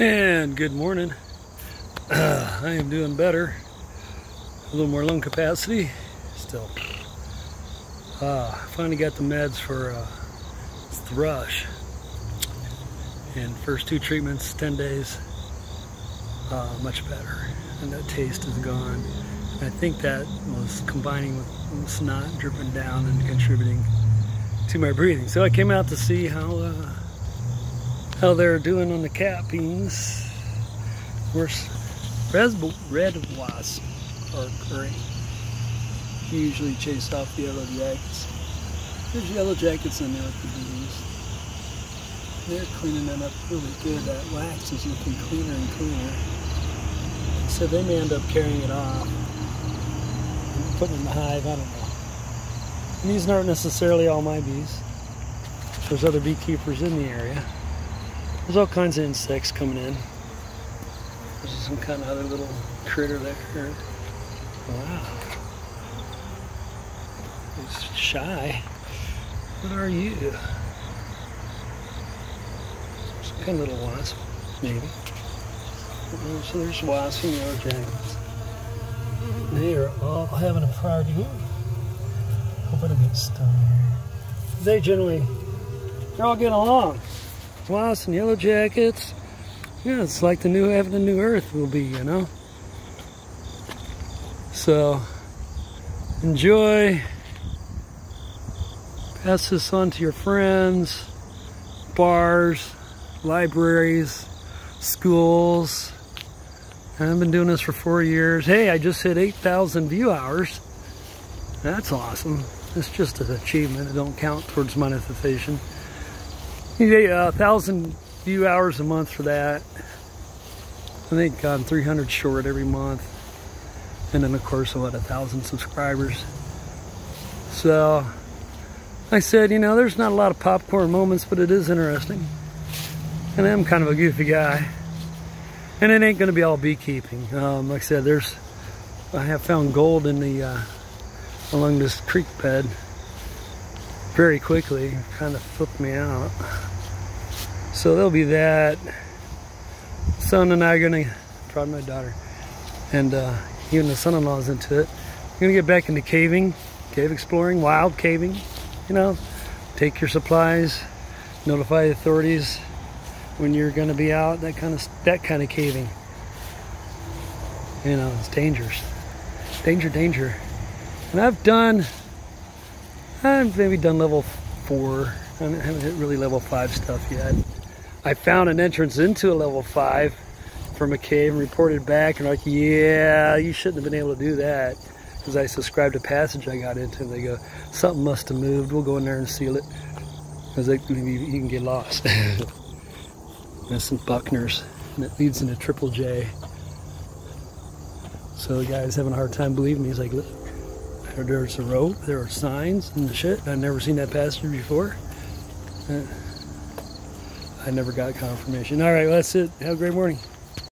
And good morning. Uh, I am doing better. A little more lung capacity. Still. Uh, finally got the meds for uh, thrush. And first two treatments, 10 days, uh, much better. And that taste is gone. And I think that was combining with snot dripping down and contributing to my breathing. So I came out to see how uh, how they're doing on the. Where's red, red wasp are great. Usually chase off the yellow jackets. There's yellow jackets in there with the bees. They're cleaning that up really good. That wax is looking cleaner and cleaner. So they may end up carrying it off. And putting it in the hive, I don't know. And these aren't necessarily all my bees. There's other beekeepers in the area. There's all kinds of insects coming in. There's some kind of other little critter there. Wow. It's shy. What are you? Some kind of little wasp, maybe. Uh, so there's wasps and yellow jackets. They are all having a party. Hope I don't get stung They generally, they're all getting along. Wasps and yellow jackets. Yeah, it's like the new heaven and new earth will be, you know? So, enjoy. Pass this on to your friends, bars, libraries, schools. I've been doing this for four years. Hey, I just hit 8,000 view hours. That's awesome. It's just an achievement. It don't count towards monetization. You get a thousand view hours a month for that. I think I'm 300 short every month. And then of course, I what, a thousand subscribers. So, I said, you know, there's not a lot of popcorn moments, but it is interesting. And I'm kind of a goofy guy. And it ain't gonna be all beekeeping. Um, like I said, there's, I have found gold in the, uh, along this creek bed very quickly. Kind of flipped me out. So there'll be that. Son and I are gonna, proud my daughter, and uh, even the son-in-law's into it. We're gonna get back into caving, cave exploring, wild caving. You know, take your supplies, notify the authorities when you're gonna be out. That kind of that kind of caving. You know, it's dangerous. Danger, danger. And I've done, I've maybe done level four. I haven't hit really level five stuff yet. I found an entrance into a level five from a cave and reported back and like, yeah, you shouldn't have been able to do that. Because I subscribed a passage I got into and they go, something must have moved. We'll go in there and seal it. Because maybe you can get lost. That's some Buckners. And it leads into Triple J. So the guy's having a hard time believing me. He's like, look, there's a rope, there are signs and shit. I've never seen that passage before. Uh, I never got confirmation. All right, well, that's it. Have a great morning.